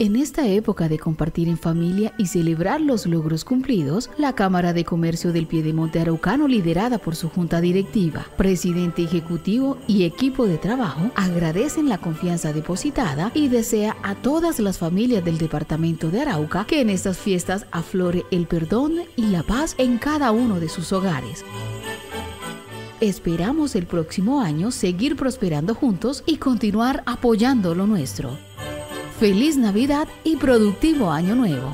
En esta época de compartir en familia y celebrar los logros cumplidos, la Cámara de Comercio del Piedemonte Araucano, liderada por su junta directiva, presidente ejecutivo y equipo de trabajo, agradecen la confianza depositada y desea a todas las familias del departamento de Arauca que en estas fiestas aflore el perdón y la paz en cada uno de sus hogares. Esperamos el próximo año seguir prosperando juntos y continuar apoyando lo nuestro. Feliz Navidad y productivo Año Nuevo.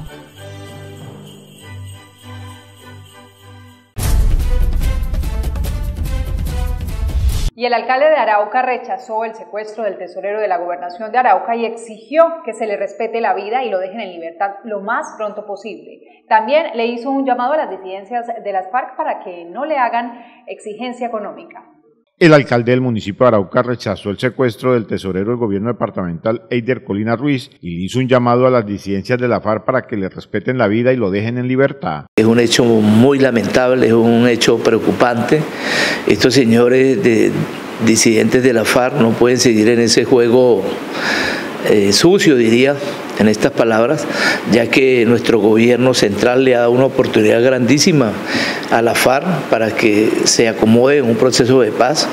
Y el alcalde de Arauca rechazó el secuestro del tesorero de la gobernación de Arauca y exigió que se le respete la vida y lo dejen en libertad lo más pronto posible. También le hizo un llamado a las disidencias de las FARC para que no le hagan exigencia económica. El alcalde del municipio de Arauca rechazó el secuestro del tesorero del gobierno departamental Eider Colina Ruiz y le hizo un llamado a las disidencias de la FARC para que le respeten la vida y lo dejen en libertad. Es un hecho muy lamentable, es un hecho preocupante. Estos señores de disidentes de la FARC no pueden seguir en ese juego eh, sucio, diría, en estas palabras, ya que nuestro gobierno central le ha dado una oportunidad grandísima a la FARC para que se acomode en un proceso de paz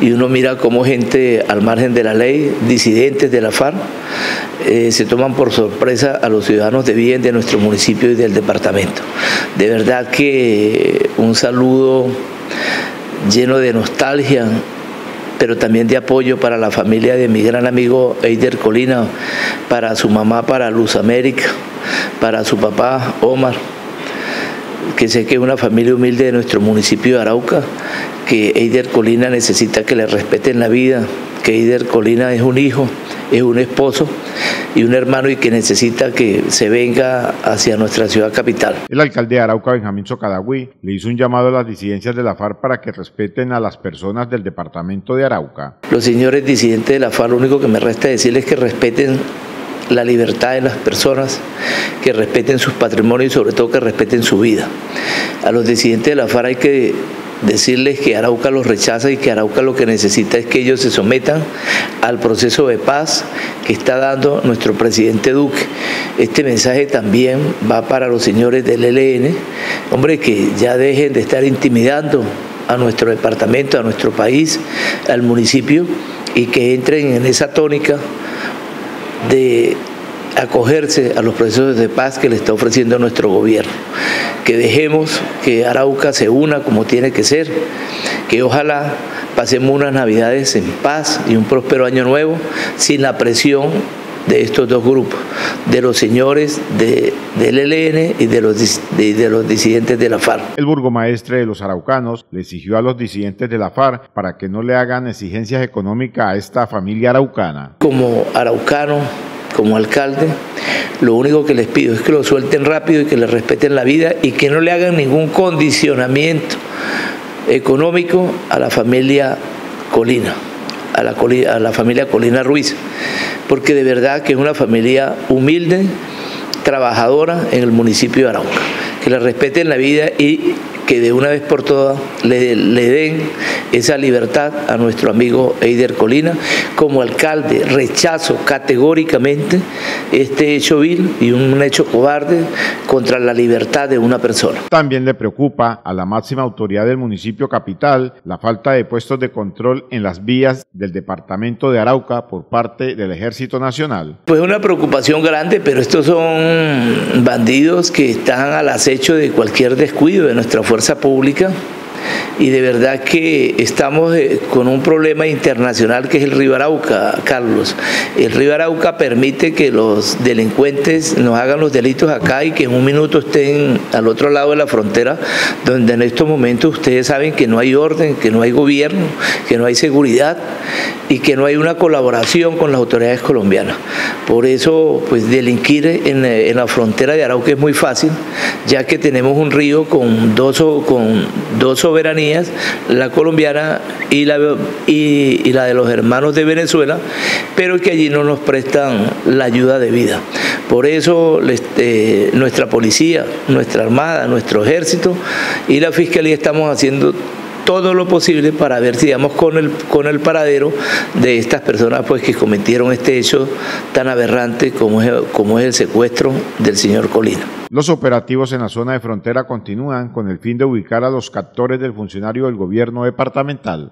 y uno mira cómo gente al margen de la ley, disidentes de la FARC, eh, se toman por sorpresa a los ciudadanos de bien de nuestro municipio y del departamento. De verdad que un saludo lleno de nostalgia pero también de apoyo para la familia de mi gran amigo Eider Colina, para su mamá, para Luz América, para su papá Omar, que sé que es una familia humilde de nuestro municipio de Arauca, que Eider Colina necesita que le respeten la vida, que Eider Colina es un hijo, es un esposo y un hermano y que necesita que se venga hacia nuestra ciudad capital. El alcalde de Arauca, Benjamín Socadagüí, le hizo un llamado a las disidencias de la FARC para que respeten a las personas del departamento de Arauca. Los señores disidentes de la FARC, lo único que me resta decirles es que respeten la libertad de las personas, que respeten sus patrimonios y sobre todo que respeten su vida. A los disidentes de la FARC hay que decirles que Arauca los rechaza y que Arauca lo que necesita es que ellos se sometan al proceso de paz que está dando nuestro presidente Duque. Este mensaje también va para los señores del ELN, hombre, que ya dejen de estar intimidando a nuestro departamento, a nuestro país, al municipio y que entren en esa tónica de acogerse a los procesos de paz que le está ofreciendo nuestro gobierno. Que dejemos que Arauca se una como tiene que ser, que ojalá pasemos unas navidades en paz y un próspero año nuevo sin la presión de estos dos grupos, de los señores de, del ELN y de los, de, los disidentes de la FARC. El burgomaestre de los araucanos le exigió a los disidentes de la FARC para que no le hagan exigencias económicas a esta familia araucana. Como araucano, como alcalde, lo único que les pido es que lo suelten rápido y que le respeten la vida y que no le hagan ningún condicionamiento económico a la familia Colina, a la, familia Colina Ruiz, porque de verdad que es una familia humilde, trabajadora en el municipio de Arauca. Que le respeten la vida y que de una vez por todas le, den esa libertad a nuestro amigo Eider Colina. Como alcalde rechazo categóricamente este hecho vil y un hecho cobarde contra la libertad de una persona. También le preocupa a la máxima autoridad del municipio capital la falta de puestos de control en las vías del departamento de Arauca por parte del Ejército Nacional. Pues una preocupación grande, pero estos son bandidos que están al acecho de cualquier descuido de nuestra fuerza fuerza pública y de verdad que estamos eh, con un problema internacional que es el río Arauca, Carlos. El río Arauca permite que los delincuentes nos hagan los delitos acá y que en un minuto estén al otro lado de la frontera, donde en estos momentos ustedes saben que no hay orden, que no hay gobierno, que no hay seguridad y que no hay una colaboración con las autoridades colombianas. Por eso, pues delinquir en, en la frontera de Arauca es muy fácil, ya que tenemos un río con dos, con dos la colombiana y la, y, la de los hermanos de Venezuela, pero que allí no nos prestan la ayuda debida. Por eso este, nuestra policía, nuestra armada, nuestro ejército y la fiscalía estamos haciendo todo lo posible para ver si damos con el, con el paradero de estas personas pues, que cometieron este hecho tan aberrante como es, como es el secuestro del señor Colina. Los operativos en la zona de frontera continúan con el fin de ubicar a los captores del funcionario del gobierno departamental.